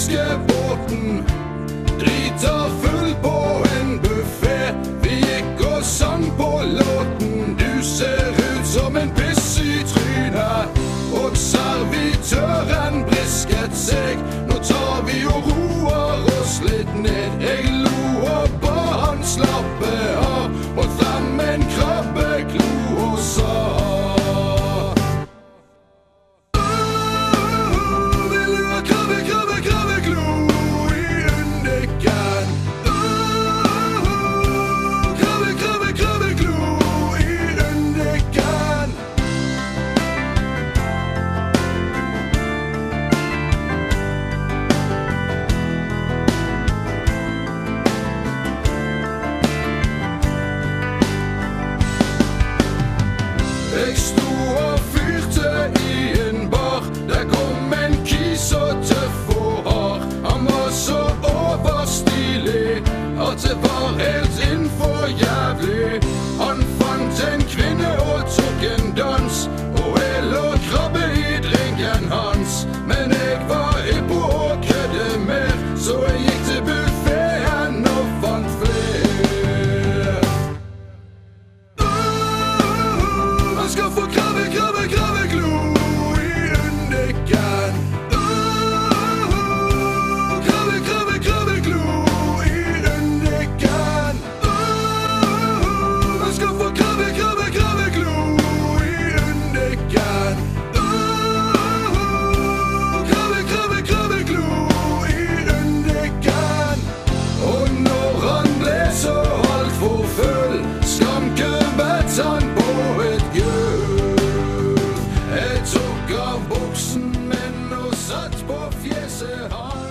På drita full på en buffé. Vi gikk og sang på låten, du ser ut som en piss i trynet. Og servitøren brisket seg, nå tar vi og roer oss litt ned. Jeg lo og ba han slappe av, Jeg sto og fyrte i en bar. Der kom en kis så tøff og hard. Han var så overstilig at det var helt innfor jævlig. Han fant en kvinne satt på fjeset hans.